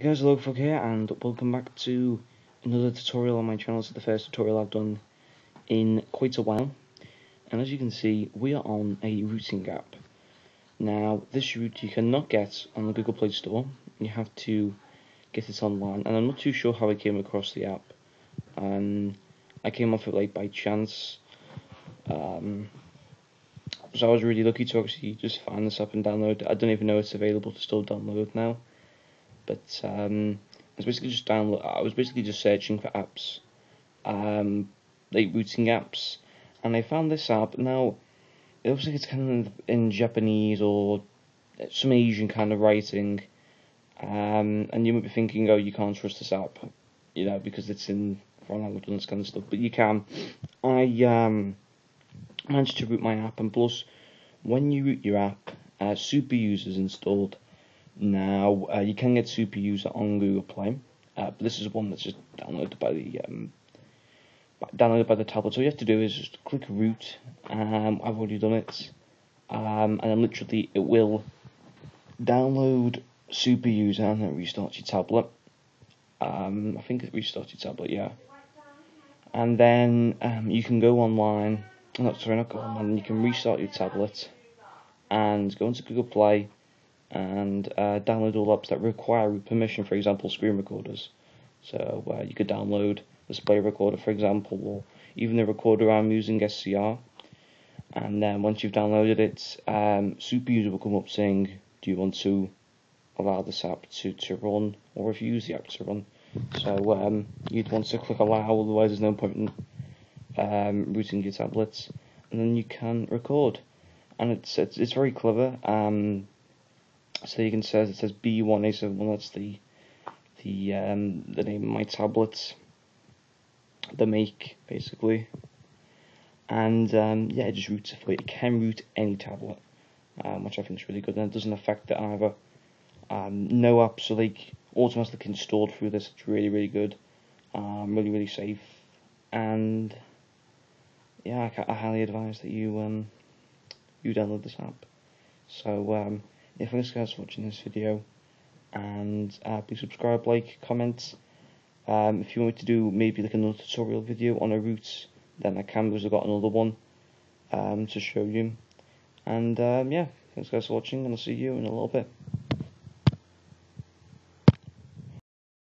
Hey guys, Logfog here and welcome back to another tutorial on my channel. It's the first tutorial I've done in quite a while. And as you can see, we are on a rooting app. Now, this root you cannot get on the Google Play Store. You have to get it online. And I'm not too sure how I came across the app. Um, I came off it like by chance. Um, so I was really lucky to actually just find this app and download it. I don't even know it's available to still download now but um, I was basically just download. I was basically just searching for apps, um, like rooting apps, and I found this app. Now, it looks like it's kind of in Japanese or some Asian kind of writing, um, and you might be thinking, oh, you can't trust this app, you know, because it's in foreign language and this kind of stuff. But you can. I um, managed to root my app, and plus, when you root your app, uh, super users installed now, uh, you can get Super User on Google Play, uh, but this is one that's just downloaded by the um, downloaded by the tablet. So all you have to do is just click root. Um, I've already done it, um, and then literally it will download Super User and then restart your tablet. Um, I think it restarts your tablet, yeah. And then um, you can go online. Not sorry, not go online. You can restart your tablet and go into Google Play and uh, download all apps that require permission, for example, screen recorders. So uh, you could download the display recorder, for example, or even the recorder I'm using SCR. And then once you've downloaded it, um, will come up saying, do you want to allow this app to, to run or refuse the app to run? So um, you'd want to click allow, otherwise there's no point in um, rooting your tablets. And then you can record. And it's, it's, it's very clever. Um, so you can see it says B1A71 that's the the um, the name of my tablets the make basically. And um, yeah it just roots it for you. It can root any tablet um, which I think is really good. And it doesn't affect it either. Um, no apps are like automatically installed through this. It's really really good. Um, really really safe. And yeah I, I highly advise that you um, you download this app. So yeah, thanks guys for watching this video, and uh, please subscribe, like, comment. Um, if you want me to do maybe like another tutorial video on a root, then I can because I've got another one um, to show you. And um, yeah, thanks guys for watching, and I'll see you in a little bit.